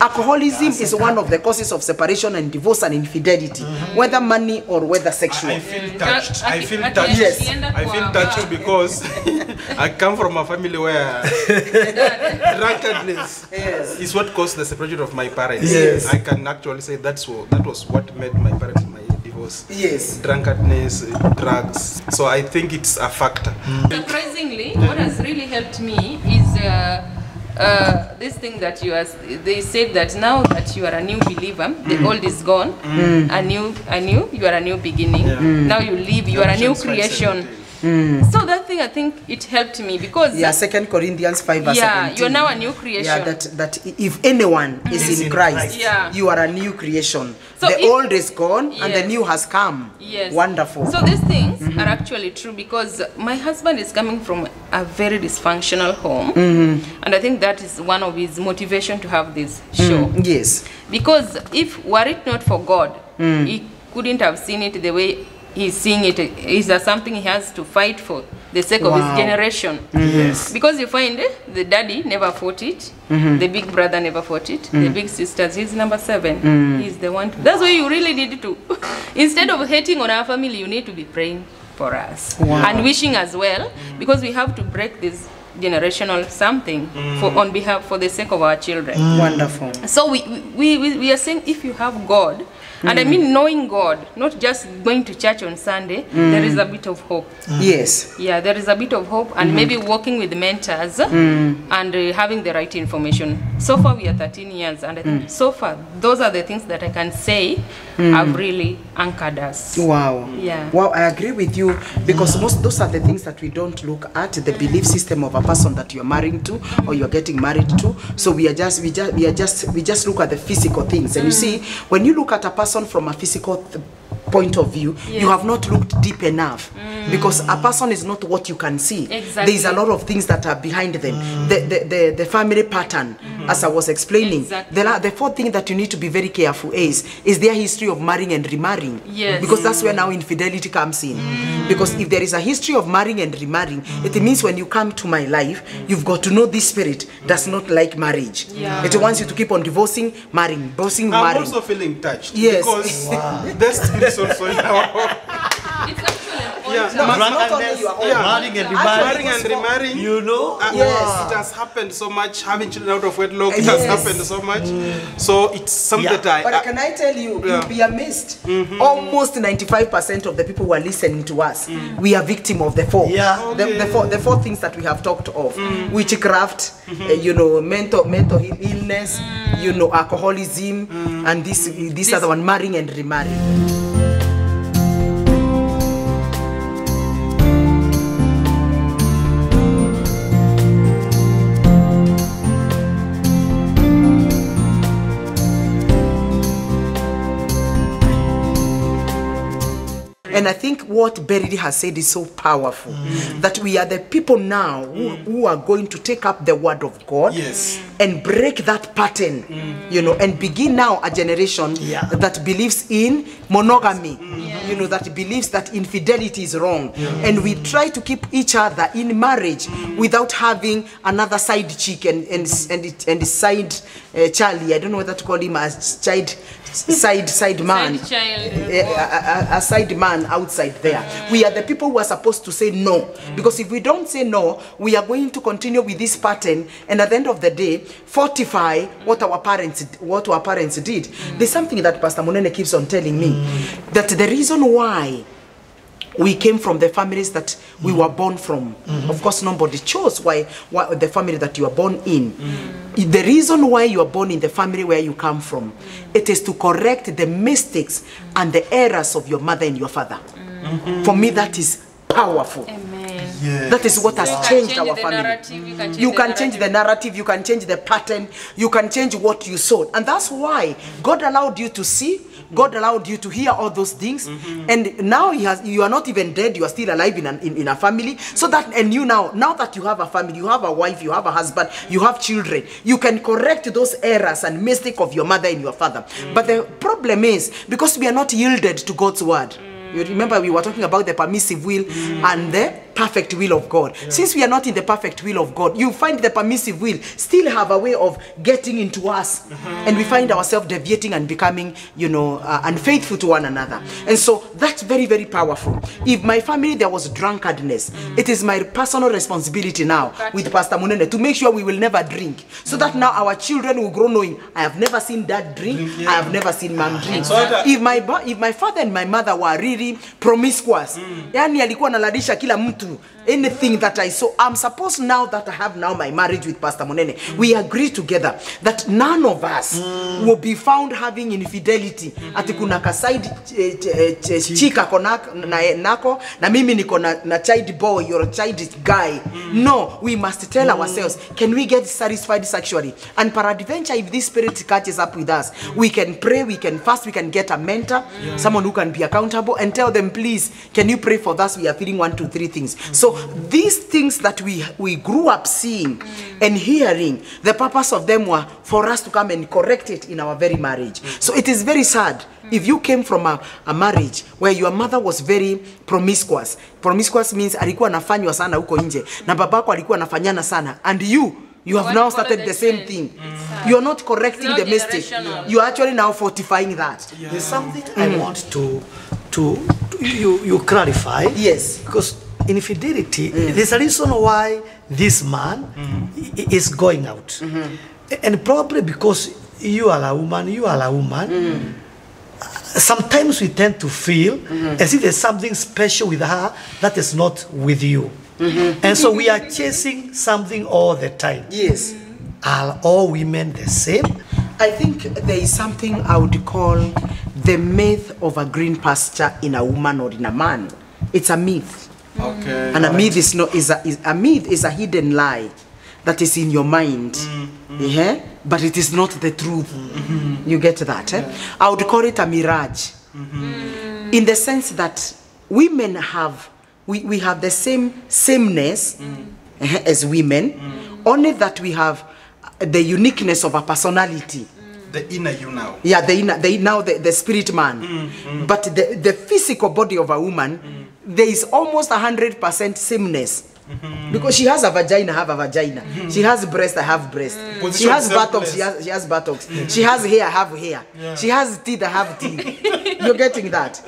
alcoholism is one of the causes of separation and divorce and infidelity whether money or whether sexual I feel touched. I feel touched. Yes. I feel touched because I come from a family where drunkenness Yes. is what caused the separation of my parents. Yes. I can actually say that's what that was what made my parents my divorce. yes Drunkenness, drugs. So I think it's a factor. Surprisingly, what has really helped me is uh, uh, this thing that you are. They said that now that you are a new believer, the old is gone. A new, a new, you are a new beginning. Yeah. Mm. Now you live, you are a new Galatians creation. 5:17. So that thing, I think it helped me because yeah second corinthians 5 verse yeah, 17 you're now a new creation. yeah that that if anyone mm. is in christ Yeah. you are a new creation. So the if- old is gone and the new has come. Yes. wonderful. So these things mm-hmm. are actually true because my husband is coming from a very dysfunctional home, mm-hmm. and I think that is one of his motivation to have this show. Mm, yes. Because if were it not for God, he couldn't have seen it the way he's seeing it. Is there something he has to fight for the sake of his generation? Mm-hmm. yes Because you find eh, the daddy never fought it, mm-hmm. the big brother never fought it, the mm. big sisters, he's number seven. Mm. He's the one. To, that's why you really need to, instead of hating on our family, you need to be praying for us Wow. and wishing as well, because we have to break this generational something for mm. on behalf for the sake of our children. wonderful So we, we, we, we are saying if you have God, and I hmm. mean knowing God, not just going to church on Sunday, there is a bit of hope. Ah. yes Yeah, there is a bit of hope, and mm-hmm. maybe working with mentors hmm. and uh, having the right information. So far, we are 13 years, and I think hmm. so far, those are the things that I can say have really anchored us. Wow. Yeah. Wow, I agree with you because most those are the things that we don't look at the belief system of a person that you're marrying to or you're getting married to. So we are just we just we are just we just look at the physical things. And you see, when you look at a person from a physical th- point of view, you have not looked deep enough mm. Because a person is not what you can see. Exactly. There is a lot of things that are behind them. The, the, the, the family pattern, mm. as I was explaining. Exactly. The, the fourth thing that you need to be very careful is is their history of marrying and remarrying. Yes. Because that's where now infidelity comes in. Mm. Because if there is a history of marrying and remarrying, it means when you come to my life, you've got to know this spirit does not like marriage. Yeah. It wants you to keep on divorcing, marrying, divorcing, I'm marrying. also feeling touched Yes. because the spirit is also in our home. It's actually an Yeah. No, it's not only drunkenness, your. Yeah. marrying and Actually, Marrying and because remarrying. You know? Uh, Yes. It has happened so much. Having children out of wedlock, it has happened so much. Mm. So it's something Yeah. that I. But can I tell you, Yeah. you'll be amazed. Mm-hmm. Almost 95% of the people who are listening to us, mm. we are victim of the four. Yeah. Oh, the, the, four, the four things that we have talked of. Mm. Witchcraft, uh, you know, mental mental ill- illness, you know, alcoholism, and this this other one, marrying and remarrying. And I think what Beridi has said is so powerful mm. that we are the people now who, mm. who are going to take up the word of God Yes. and break that pattern, mm. you know, and begin now a generation Yeah. that believes in monogamy, you know, that believes that infidelity is wrong. And we try to keep each other in marriage without having another side chick and, and, and, and side uh, Charlie. I don't know whether to call him a side, side, side man Side child. a, a, a- a side man outside there. mm. We are the people who are supposed to say no. mm. Because if we don't say no, we are going to continue with this pattern and at the end of the day, fortify what our parents what our parents did. There's something that Pastor monene keeps on telling me that the reason why we came from the families that we were born from. Of course, nobody chose why, why the family that you are born in. The reason why you are born in the family where you come from, it is to correct the mistakes and the errors of your mother and your father. For me, that is powerful. Amen. That is what has changed change our family. narrative, you can change You the can change the narrative, you can change the pattern, you can change what you saw. And that's why God allowed you to see, God allowed you to hear all those things. Mm-hmm. And now he has you are not even dead, you are still alive in, an, in, in a family. So that and you now, now that you have a family, you have a wife, you have a husband, you have children, you can correct those errors and mistake of your mother and your father. Mm. But the problem is because we are not yielded to God's word. You remember we were talking about the permissive will mm. and the perfect will of God. Yeah. Since we are not in the perfect will of God, you find the permissive will still have a way of getting into us, Mm -hmm. and we find ourselves deviating and becoming, you know, uh, unfaithful to one another. And so that's very, very powerful. If my family there was drunkardness, mm. it is my personal responsibility now gotcha. with Pastor Munene to make sure we will never drink, so mm. that now our children will grow knowing I have never seen dad drink, I have never seen mom drink. So if my if my father and my mother were really promiscuous yani alikuwa analalisha kila mtu anything that i saw i'm supposed now that i have now my marriage with pastor monene mm. we agree together that none of us mm. will be found having infidelity Mm. ati kuna ka side ch ch chika chick ako na, na, nako na mimi niko na, na child boy you're a child guy Mm. no we must tell mm. ourselves can we get satisfied sexually and peradventure if this spirit catches up with us we can pray we can fast we can get a mentor someone who can be accountable and tell them please can you pray for us we are feeling one two three things so these things that we we grew up seeing mm. and hearing the purpose of them were for us to come and correct it in our very marriage. So it is very sad if you came from a, a marriage where your mother was very promiscuous. Promiscuous means alikuwa anafanywa sana huko nje na babako alikuwa anafanyana sana. And you you have now started the same thing. thing. You are not correcting the mistake. you are actually now fortifying that. There's something I want to, to, to you, you clarify. Yes. Because infidelity, there's a reason why this man i- is going out. And probably because you are a woman, you are a woman. Sometimes we tend to feel as if there's something special with her that is not with you. And so we are chasing something all the time. yes Are all women the same? I think there is something I would call the myth of a green pasture in a woman or in a man. It's a myth. Okay. And a myth is not is a, is a myth is a hidden lie that is in your mind. Mm, mm. Yeah? But it is not the truth. You get that? Eh? I would call it a mirage. Mm-hmm. In the sense that women have we, we have the same sameness mm. eh, as women, only that we have the uniqueness of a personality. The inner you now. Yeah, the inner, the now the, the spirit man. But the, the physical body of a woman, there is almost a hundred percent sameness. Mm-hmm. Because she has a vagina, I have a vagina. Mm-hmm. She has breast, I have breast. She has buttocks, she has, she has buttocks. Mm-hmm. She has hair, I have hair. She has teeth, I have teeth. You're getting that?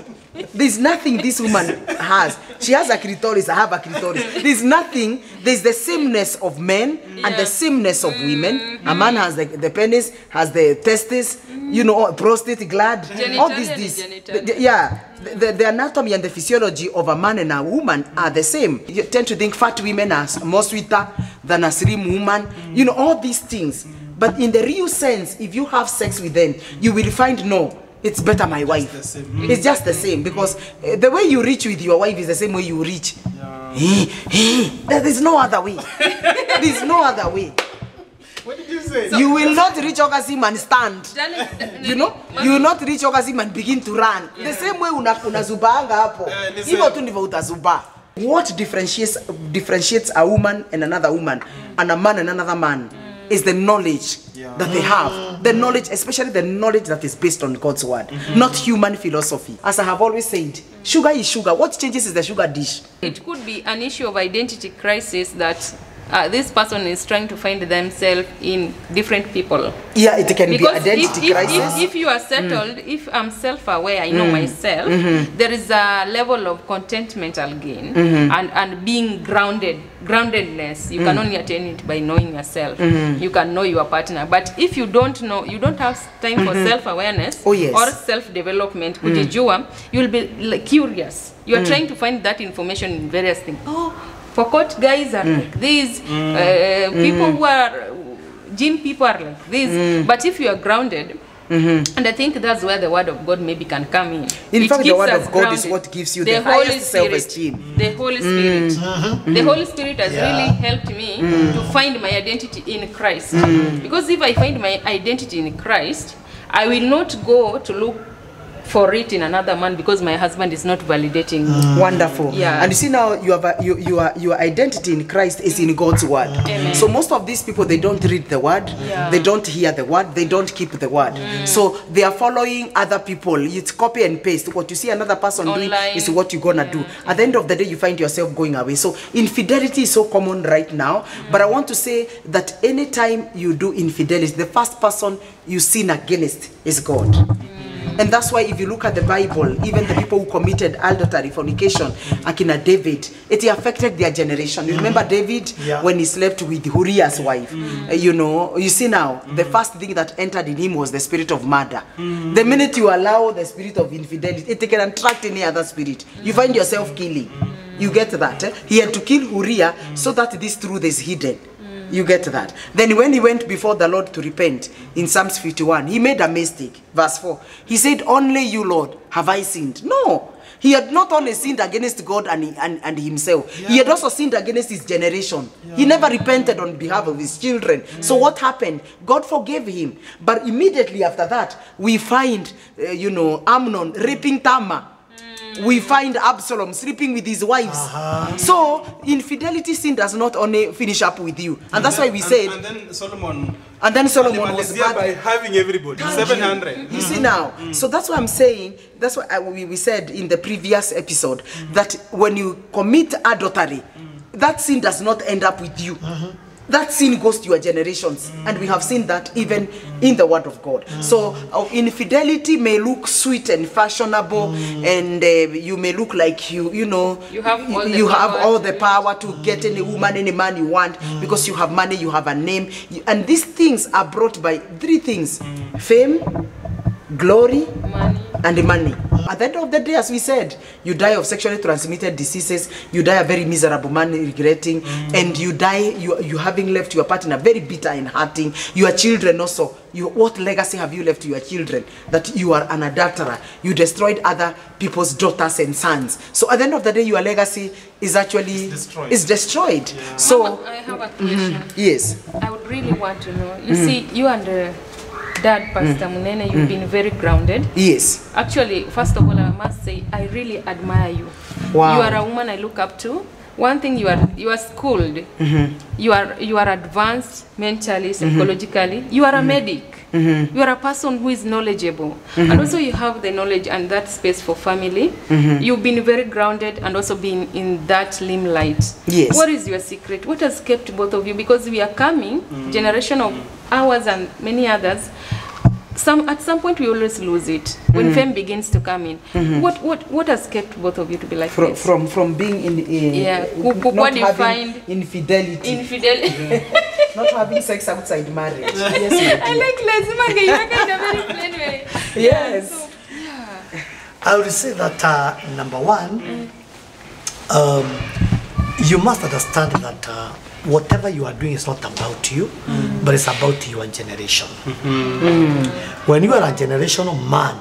There's nothing this woman has. She has a clitoris, I have a clitoris. There's nothing, there's the sameness of men and the sameness of women. A man has the, the penis, has the testes, you know, prostate gland, all these, Genitalia these. ni genitalia. the- the- yeah, the, the, the anatomy and the physiology of a man and a woman are the same. You tend to think fat women are more sweeter than a slim woman, you know, all these things. But in the real sense, if you have sex with them, you will find no, it's better my wife. the mm. It's just the same because uh, the way you reach with your wife is the same way you reach. Yeah. eh, There is no other way. there's no other way. What did you say? So, you will not reach orgasm and stand. Darling, You know, you will not reach orgasm and begin to run. Yeah. The same way una, hapo. Hivyo tu ndivyo utazubaa. What differentiates differentiates a woman and another woman mm. and a man and another man is the knowledge Yeah. that they have. The mm. knowledge, especially the knowledge that is based on God's word, mm-hmm. not human philosophy. As I have always said, sugar is sugar. What changes is the sugar dish. It could be an issue of identity crisis that uh, this person is trying to find themselves in different people. Yeah, it can because be identity if, if, crisis. if, if you are settled, mm. if I'm self-aware, I know mm. myself, mm -hmm. there is a level of contentment I'll gain -hmm. and, and being grounded, groundedness. You can only attain it by knowing yourself. You can know your partner. But if you don't know, you don't have time for self-awareness Oh, yes. or self-development, kujijua, you'll be like, curious. You are trying to find that information in various things. Oh, Pokot guys are mm. like this. Mm. Uh, people mm. who are gym people are like this. Mm. But if you are grounded, Mm-hmm. and I think that's where the word of God maybe can come in. In It fact, the word of God is what gives you the the highest Spirit- self-esteem. The Holy Spirit. Mm-hmm. The Holy Spirit has Yeah. really helped me mm. to find my identity in Christ. Mm. Because if I find my identity in Christ, I will not go to look for it in another man because my husband is not validating Mm. me. Wonderful. Yeah. And you see now you have a, you, your your identity in Christ is in God's word. Amen. So most of these people they don't read the word, Yeah. they don't hear the word, they don't keep the word. mm. So they are following other people. It's copy and paste. What you see another person Online. doing is what you're gonna do. At the end of the day, you find yourself going away. So infidelity is so common right now. mm. But I want to say that anytime you do infidelity, the first person you sin against is God. And that's why if you look at the Bible, even the people who committed adultery, fornication, Akina David, it affected their generation. You remember David Yeah. when he slept with Uriah's wife? Mm. you know, you see now, mm. the first thing that entered in him was the spirit of murder. Mm. The minute you allow the spirit of infidelity, it can attract any other spirit. You find yourself killing. You get that? eh? He had to kill Uriah so that this truth is hidden. You get that? Then when he went before the Lord to repent in Psalms 51, he made a mistake. Verse 4. He said, Only you, Lord, have I sinned. No. He had not only sinned against God and, and, and himself, he had also sinned against his generation. He never repented on behalf of his children. So what happened? God forgave him. But immediately after that, we find, uh, you know, Amnon raping Tamar. We find Absalom sleeping with his wives. Uh-huh. So infidelity sin does not only finish up with you, and that's why we and, said. And then Solomon. And then Solomon was Alimalizia by having everybody. Thank you. 700. You see now, mm. Mm. so that's what I'm saying. That's what I, we, we said in the previous episode mm. that when you commit adultery, that sin does not end up with you. Uh-huh. That sin goes to your generations, and we have seen that even in the Word of God. So, uh, infidelity may look sweet and fashionable, and uh, you may look like you, you know, You have all the you have all the power to get any woman, any man you want, because you have money, you have a name, and these things are brought by three things: fame, glory, Money. and money. At the end of the day, as we said, you die of sexually transmitted diseases, you die a very miserable man regretting, mm. and you die you, you having left your partner very bitter and hurting. Your children also. You, what legacy have you left to your children? That you are an adulterer. You destroyed other people's daughters and sons. So at the end of the day, your legacy is actually destroyed. is destroyed. So Mama, I have a mm-hmm. question. yes, I would really want to know. You mm. see, you and uh, Dad, Pastor mm. Munene, you've been very grounded. yes. Actually, first of all, I must say I really admire you. Wow. You are a woman I look up to. One thing you are you are schooled. Mm-hmm. You are you are advanced mentally, mm-hmm. psychologically. You are a mm-hmm. medic. You are a person who is knowledgeable, and also you have the knowledge and that space for family. You've been very grounded and also been in that limelight. Yes. What is your secret? What has kept both of you? Because we are coming generation of ours and many others some at some point we always lose it when fame begins to come in what what what has kept both of you to be like From this from from being in, in Yeah. Ku- ku- not what having defined- infidelity. infidelity not having sex outside marriage. Yes, we i do. like lazima ngeiweka in a very plain way Yes. so, yeah. I would say that uh, number one, um, you must understand that uh, whatever you are doing is not about you, but it's about your generation. When you are a generational man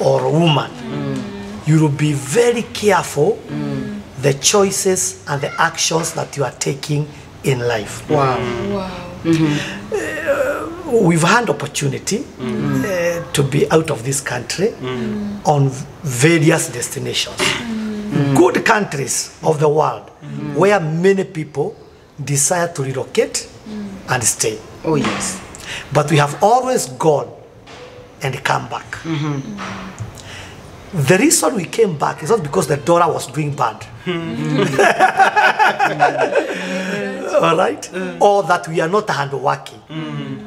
or woman, you will be very careful the choices and the actions that you are taking in life. Wow. wow we've had opportunity uh, to be out of this country on various destinations. Good countries of the world where many people desire to relocate mm. and stay. Oh yes. But we have always gone and come back. Mm-hmm. Mm. The reason we came back is not because the dollar was doing bad. Mm-hmm. All right? Mm. Or that we are not hardworking.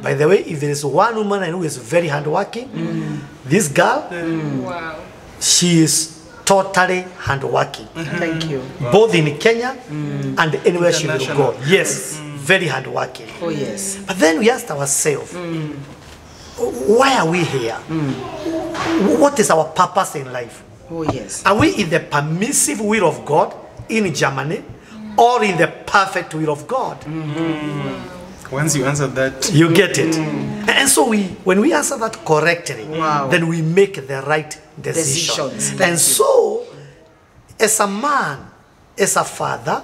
By the way, if there is one woman I know who is very hardworking, this girl, wow she is totally hardworking. Mm-hmm. Thank you. Mm-hmm. Both in Kenya mm. and anywhere she will go. International. Yes, mm. very hardworking. Oh yes. But then we asked ourselves, mm. why are we here? What is our purpose in life? Oh yes. Are we in the permissive will of God in Germany or in the perfect will of God? Mm-hmm. Once you answer that, You get it? And so we when we answer that correctly, Wow. then we make the right decision. Decisions. And you. so as a man, as a father,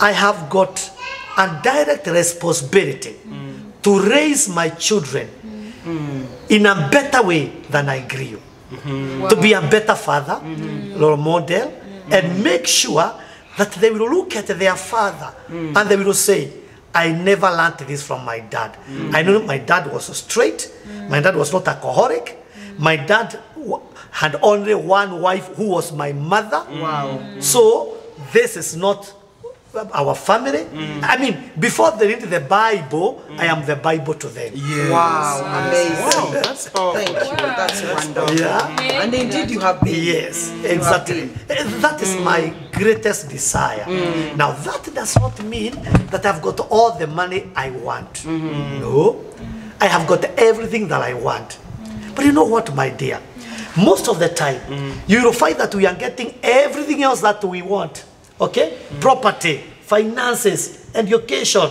I have got a direct responsibility mm. to raise my children mm. in a better way than I grew. -hmm. Wow. to be a better father, -hmm. role model, -hmm. and make sure that they will look at their father and they will say, I never learned this from my dad. I know my dad was straight, my dad was not alcoholic, my dad had only one wife who was my mother. Wow. So this is not our family. I mean, before they read the Bible, I am the Bible to them. Yes. Wow, amazing. Wow, that's powerful. Thank you. That's wonderful. Yeah. And indeed, you have been. Yes, exactly. And eh, That is my greatest desire. Now, that does not mean that I've got all the money I want. No, I have got everything that I want. But you know what, my dear? Most of the time, mm. you will find that we are getting everything else that we want. Okay? Mm. Property, finances, education.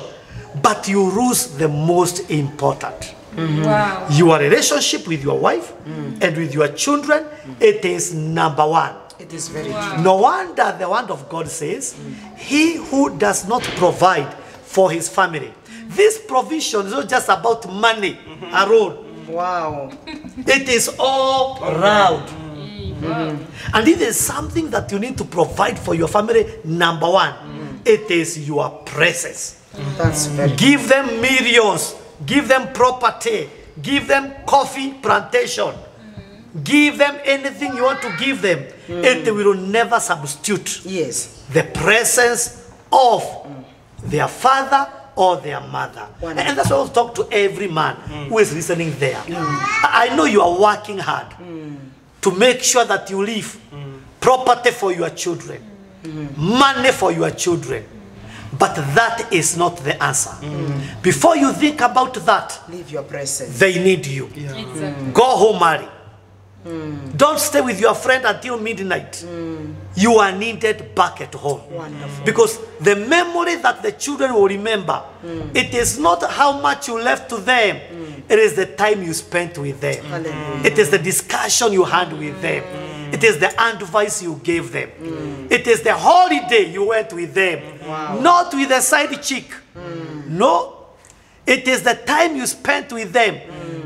But you lose the most important Mm -hmm. Wow. your relationship with your wife and with your children, it is number one. It is very wow. true. No wonder the word of God says, He who does not provide for his family. This provision is not just about money alone, Wow. it is all around. Mm. And if there's something that you need to provide for your family, number one, mm. it is your presence. That's very Give them millions. Give them property. Give them coffee plantation. Mm. Give them anything you want to give them. It will never substitute Yes. the presence of their father or their mother. Wonderful. And that's why I'll talk to every man mm. who is listening there. Mm. I know you are working hard mm. to make sure that you leave property for your children, money for your children. But that is not the answer. Before you think about that, Leave your presence. they need you. Yeah. Exactly. Go home early. Don't stay with your friend until midnight. Hmm. You are needed back at home. Wonderful. Because the memory that the children will remember, hmm. it is not how much you left to them, it is the time you spent with them. Hallelujah. It is the discussion you had with them. It is the advice you gave them. It is the holiday you went with them. Not with a side chick. No. It is the time you spent with them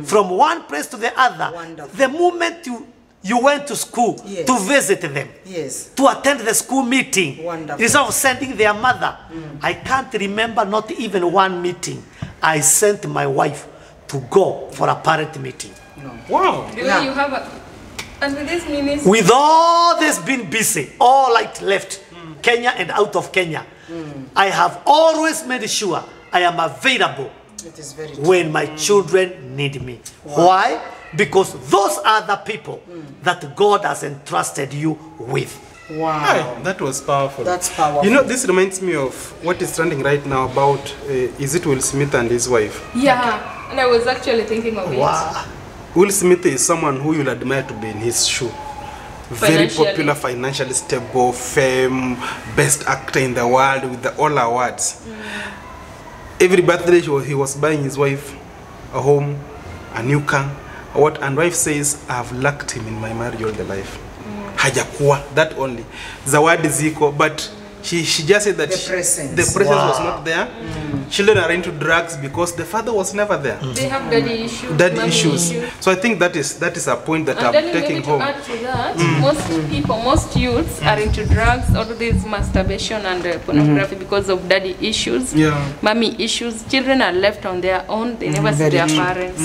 from one place to the other. Wonderful. The moment you, you went to school Yes. to visit them, Yes. to attend the school meeting, Wonderful. instead of sending their mother. Mm. I can't remember not even one meeting. I sent my wife to go for a parent meeting. Wow. Do Yeah. you have a, and with this ministry, With all this being busy, all light left, mm. Kenya and out of Kenya, mm. I have always made sure I am available It is very true. when my children need me. Why? Because those are the people that God has entrusted you with. Wow. Hey, that was powerful. That's powerful. You know, this reminds me of what is trending right now about uh, is it Will Smith and his wife? yeah, and I was actually thinking of it. Wow. Will Smith is someone who you'll admire to be in his shoe. Very popular, financially stable, fame, best actor in the world with the all awards. Every birthday he was, he was buying his wife a home, a new car, what and wife says I've lacked him in my marriage all the life. Hajakuwa, that only. Zawadi ziko, but she, she just said that The she- presence. the presence wow. was not there. Children are into drugs because the father was never there. They have daddy issues. Daddy mommy issues. So I think that is that is a point that And I'm then taking maybe to home. add to that, mm. most people, most youths are mm. into drugs, all this masturbation and uh, pornography mm. because of daddy issues, Yeah. mommy issues. Children are left on their own; they never see their parents.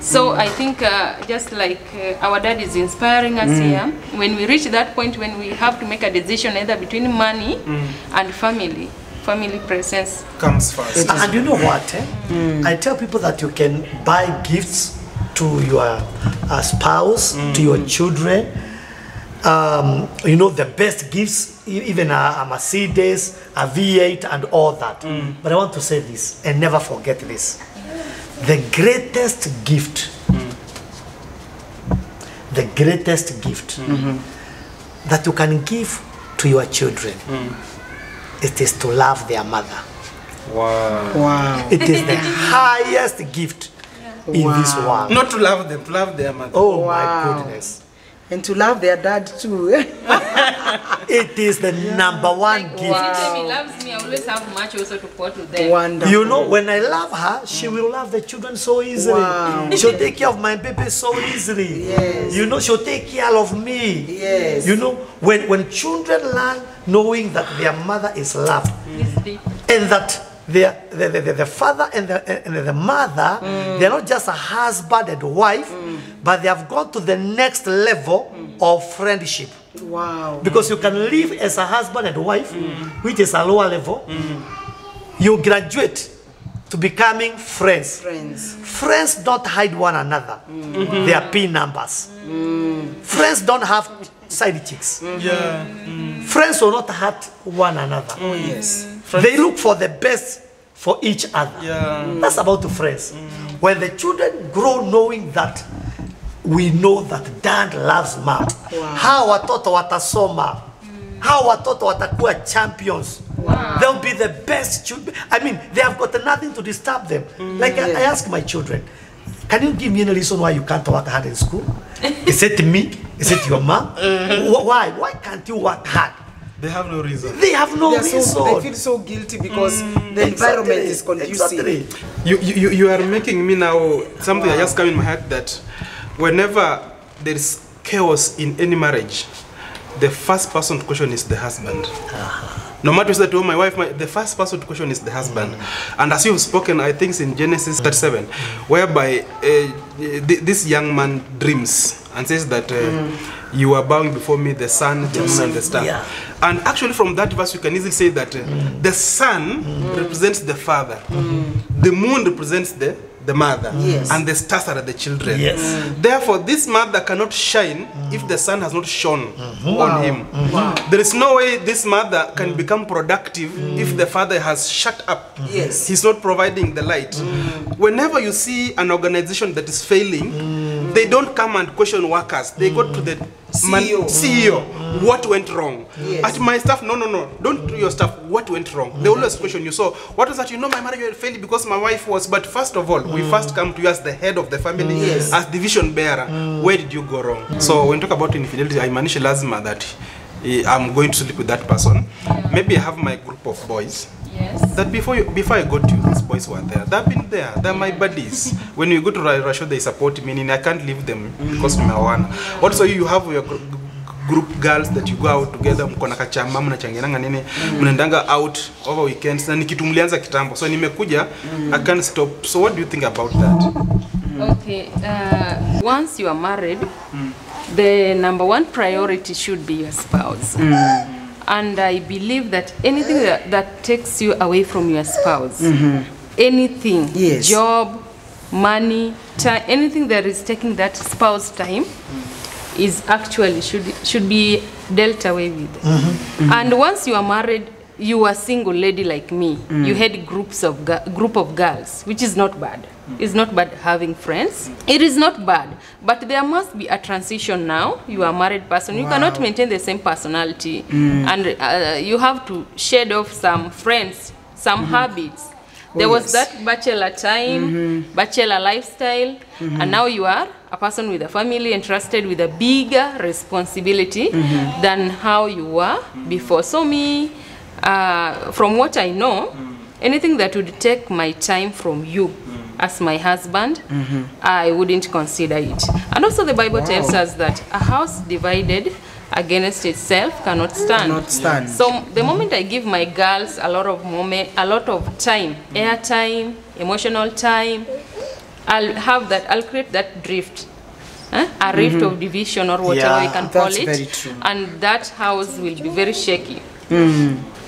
So I think uh, just like uh, our dad is inspiring us here, when we reach that point when we have to make a decision either between money and family, family presence. Comes first. And you know what? Eh? Mm. I tell people that you can buy gifts to your uh, spouse, to your mm. children. Um, you know, the best gifts, even a, a Mercedes, a V8, and all that. Mm. But I want to say this and never forget this. The greatest gift, the greatest gift mm-hmm. that you can give to your children, it is to love their mother. Wow. Wow. It is the highest gift in this world. Not to love them, to love their mother. Oh Wow. my goodness. And to love their dad too. It is the number one Like, gift. anytime he loves me, I always have much also to pour to them. Wonderful. You know, when I love her, she mm. will love the children so easily. Wow. She'll take care of my baby so easily. Yes. You know, she'll take care of me. Yes. You know, when, when children learn knowing that their mother is loved deep. and that their, the, the, the, the father and the, and the mother, mm. they're not just a husband and wife, mm. but they have gone to the next level mm. of friendship. Wow. Because you can live as a husband and wife, which is a lower level. You graduate to becoming friends. Friends. Friends don't hide one another. Mm. Mm -hmm. They are pin numbers. Mm. Friends don't have side chicks. -hmm. Yeah. Friends will not hurt one another. Oh, yes. They look for the best for each other. Yeah. That's about the friends. When the children grow knowing that we know that dad loves mom. Wow. Hawa watoto watasoma. Hawa watoto watakuwa champions. They'll be the best children. I mean, they have got nothing to disturb them. Mm, like I, I ask my children, can you give me any reason why you can't work hard in school? Is it me? Is it your mom? Mm. Why? Why can't you work hard? They have no reason. They have no They, reason. so, they feel so guilty because mm, the environment is conducive. Exactly. You, you, you are making me now something that just come in my head that whenever there is chaos in any marriage, the first person to question is the husband. Uh-huh. No matter what to my wife, my, the first person to question is the husband. Mm -hmm. And as you've spoken, I think in Genesis 37, whereby uh, th- this young man dreams and says that uh, mm. you are bowing before me, the sun, the moon, and the star. Yeah. And actually, from that verse, you can easily say that uh, mm. the sun represents the father, the moon represents the the mother, Yes. and the stars are the children. Yes. Mm. Therefore, this mother cannot shine mm. if the sun has not shone Mm-hmm. on him. Mm-hmm. There is no way this mother can mm. become productive mm. if the father has shut up. Mm-hmm. Yes. He's not providing the light. Whenever you see an organization that is failing, they don't come and question workers. They go to the man- CEO. CEO. What went wrong? Yes. At my staff, no, no, no. Don't do your stuff. What went wrong? They always question you. So, what was that? You know, my marriage failed because my wife was. But first of all, we first come to you as the head of the family, Yes. as division bearer. mm. Where did you go wrong? mm. So, when talk about infidelity, I manish lazima that I'm going to sleep with that person. Yeah. Maybe I have my group of boys. Yes. That before you, before I got you, these boys were there. They've been there. They're my buddies. when you go to Russia, they support me. And I can't leave them because of marijuana. Also, you have your group girls that you go out together. Mko na kachama, mnachangiana nini, mnaendanga out over weekends. Na ni kitu mlianza kitambo. So nimekuja, I can't stop. So what do you think about that? Okay. Uh, once you are married, mm. the number one priority should be your spouse. Mm. And I believe that anything that, that takes you away from your spouse, mm -hmm. anything, Yes. job, money, time, anything that is taking that spouse time, is actually should should be dealt away with. Mm-hmm. Mm-hmm. And once you are married, you are single lady like me. Mm. You had groups of group of girls, which is not bad. Mm. It's not bad having friends. Mm. It is not bad, but there must be a transition now. You are a married person. You cannot maintain the same personality, and uh, you have to shed off some friends, some mm-hmm. habits. There Oh, was yes. that bachelor time, mm-hmm. bachelor lifestyle, and mm-hmm. now you are a person with a family entrusted with a bigger responsibility mm-hmm. than how you were before. So me, uh, from what I know, mm. anything that would take my time from you mm. as my husband, I wouldn't consider it. And also the Bible tells us that a house divided against itself cannot stand. Cannot stand. So the moment I give my girls a lot of moment, a lot of time, airtime, emotional time, I'll have that. I'll create that drift, eh? a rift of division or whatever Yeah, you can call that's it, very true. and that house will be very shaky.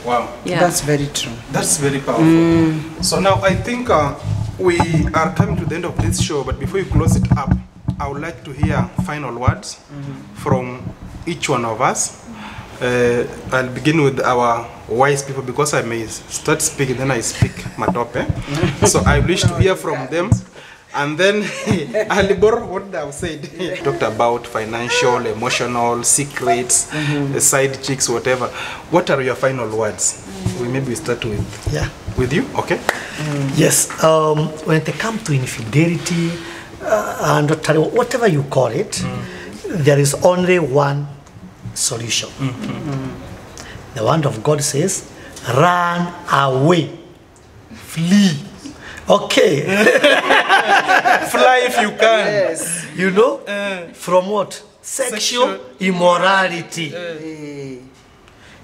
Wow. Yeah. That's very true. That's very powerful. So now I think uh, we are coming to the end of this show, but before you close it up, I would like to hear final words from each one of us. Uh, I'll begin with our wise people because I may start speaking, then I speak matope. so I wish to hear from them. And then I'll borrow what I've said. Talked about financial, emotional, secrets, uh, side chicks, whatever. What are your final words? We maybe start with Yeah. with you, okay? Yes, um, when it comes to infidelity, uh, and whatever you call it, there is only one solution. Mm -hmm. The word of God says, run away, flee. Okay, Fly if you can. Yes. you know, Uh, from what? Sexual, Sexual immorality. Uh,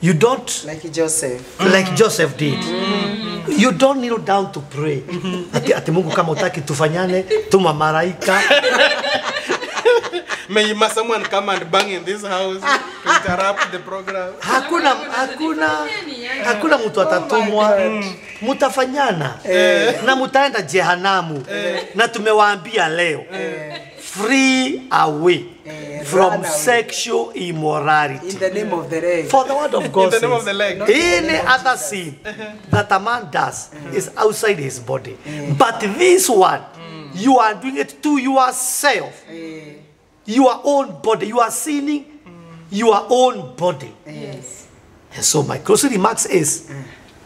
You don't Like Joseph. like Joseph did. Mm. You don't kneel down to pray. Mm Ati, ati Mungu kama utaki tufanyane, tuma malaika. May must someone come and bang in this house to interrupt the program. Hakuna hakuna hakuna mtu atatumwa. Mutafanyana na mutaenda jehanamu. Na tumewaambia leo. Free away from sexual immorality. In the name of the leg. For the word of God In the name of the leg. any other sin that a man does is outside his body. But this one, you are doing it to yourself. Your own body. You are sinning your own body. Yes. And so my closing remarks is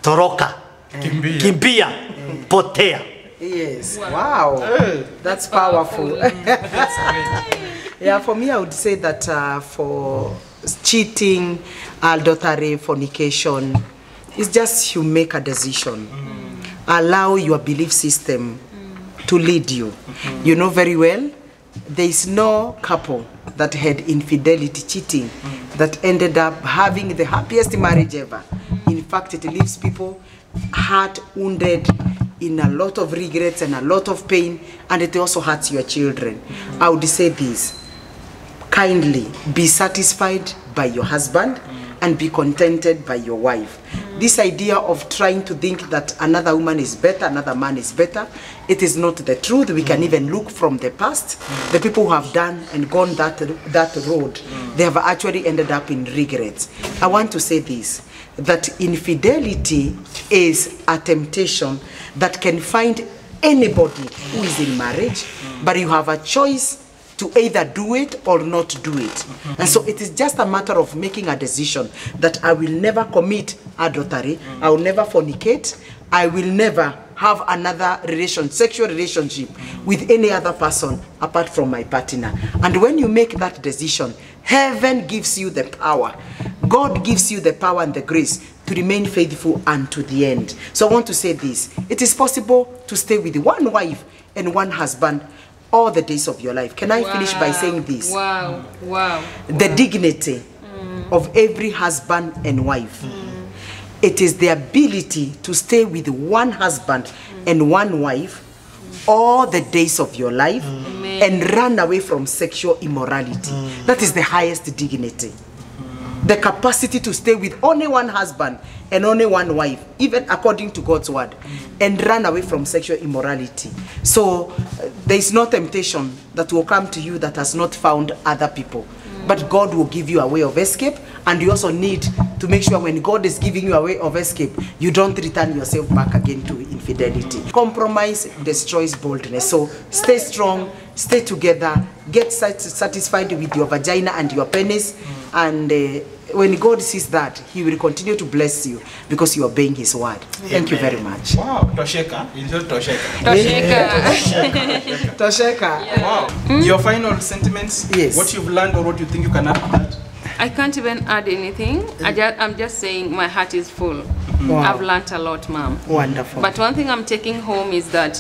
toroka, Kimbia. kimbia, potea. Yes. Wow. That's powerful. yeah, for me, I would say that uh, for cheating, adultery, fornication, it's just you make a decision. Allow your belief system to lead you. You know very well, there is no couple that had infidelity, cheating, that ended up having the happiest marriage ever. In fact, it leaves people heart wounded in a lot of regrets and a lot of pain, and it also hurts your children. I would say this kindly be satisfied by your husband and be contented by your wife. This idea of trying to think that another woman is better, another man is better, it is not the truth. We can mm. even look from the past. The people who have done and gone that, that road, mm. they have actually ended up in regrets. I want to say this that infidelity is a temptation that can find anybody who is in marriage, mm. but you have a choice to either do it or not do it. And so it is just a matter of making a decision that I will never commit adultery, I will never fornicate, I will never have another relation, sexual relationship with any other person apart from my partner. And when you make that decision, heaven gives you the power. God gives you the power and the grace to remain faithful unto the end. So I want to say this. It is possible to stay with one wife and one husband all the days of your life. Can I finish by saying this? Wow. Wow. The dignity of every husband and wife. It is the ability to stay with one husband and one wife all the days of your life and run away from sexual immorality. That is the highest dignity. The capacity to stay with only one husband and only one wife, even according to God's word, and run away from sexual immorality. So uh, there is no temptation that will come to you that has not found other people. But God will give you a way of escape, and you also need to make sure when God is giving you a way of escape, you don't return yourself back again to infidelity. Compromise destroys boldness. So stay strong, stay together, get satisfied with your vagina and your penis, and uh, when God sees that, He will continue to bless you because you are obeying His word. Thank you very much. Wow, Tosheka. It's just Tosheka. Tosheka. Tosheka. Wow. Hmm? Your final sentiments? Yes. What you've learned or what you think you can add to that? I can't even add anything. I just, I'm just saying my heart is full. Mm-hmm. Wow. I've learnt a lot, ma'am. Wonderful. But one thing I'm taking home is that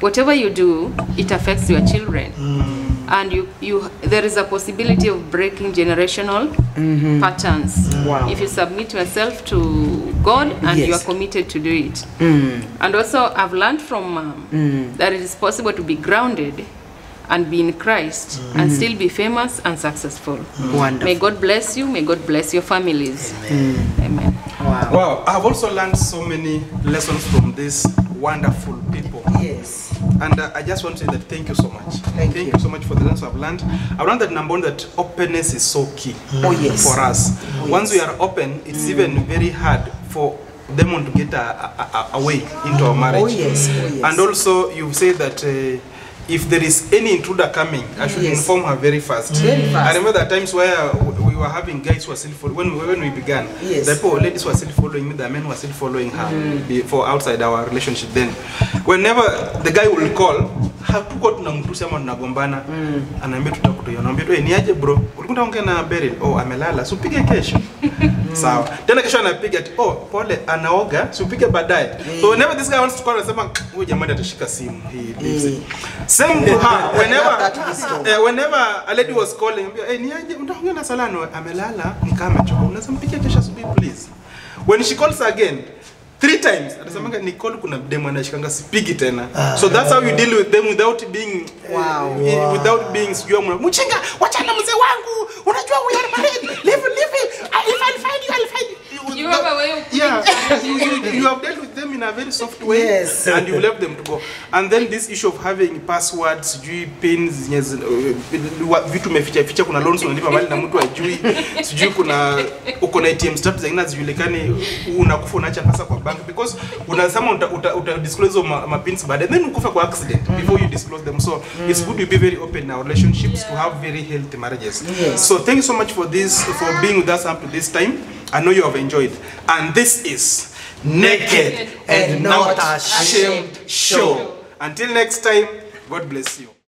whatever you do, it affects your children. Mm. And you, you, there is a possibility of breaking generational mm-hmm. patterns. Wow. If you submit yourself to God and you are committed to do it. Mm. And also, I've learned from mom that it is possible to be grounded and be in Christ mm. and still be famous and successful. Wonderful. May God bless you. May God bless your families. Amen. Wow. Wow, I've also learned so many lessons from these wonderful people. Yes. And uh, I just want to say that thank you so much. Thank you. so much for the lessons I've learned. I've learned that number one, that openness is so key Oh, yes. for us. Oh, Once yes. we are open, it's even very hard for them to get a, a, a, a way into our marriage. Oh, yes. Oh, yes. And also, you say that uh, if there is any intruder coming, I should Yes. inform her very fast. Very fast. I remember the times where we were having guys who were still following, when, we- when we began, Yes. the people, ladies were still following me, the men were still following her mm. before outside our relationship then. Whenever the guy will call, hatuko tunamtusi ama tunagombana. Mm. anaambia tutakutoa anaambia tu niaje ni aje bro? Ulikuwa ongea na Beryl? Oh amelala. Si upige kesho. Sawa. Tena kesho anapiga ati oh pole anaoga. Si upige baadaye. So whenever this guy wants to call anasema huyu jamani atashika simu. He leaves mm. same to her whenever eh, whenever a lady was calling ambia hey, ni aje unaongea na Salano. Amelala. Ni kama amechoka. Unasema mpigia kesho asubuhi please. When she calls again three times. Atasemanga Nicole kuna demo anashikanga sipigi tena. So that's how you deal with them without being Wow. eh, without being sijua mna mchinga wachana mzee wangu. Unajua we are married. Leave leave it. If I find you I'll find you. You have a way of yeah. you, you, you have dealt with in a very soft way Yes. and you left them to go. And then this issue of having passwords sijui pins uh, vitu umeficha ficha kuna loans unalipa mali na mtu ajui sijui kuna uko na ATM stats zingine hazijulikani unakufa unaacha pesa kwa bank because unasema uta, uta, uta disclose ma, ma pins baadaye. Then ukufa kwa accident before you disclose them. So it's good to be very open in our relationships to have very healthy marriages. So thank you so much for this for being with us up to this time. I know you have enjoyed. And this is Naked and Not Ashamed Show. Until next time, God bless you.